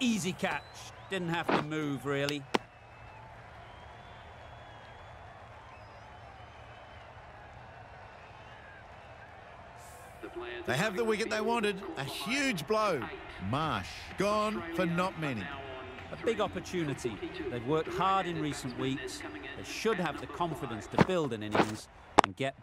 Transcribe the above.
Easy catch. Didn't have to move, really. They have the wicket they wanted. A huge blow. Marsh gone for not many. A big opportunity. They've worked hard in recent weeks. They should have the confidence to build an innings and get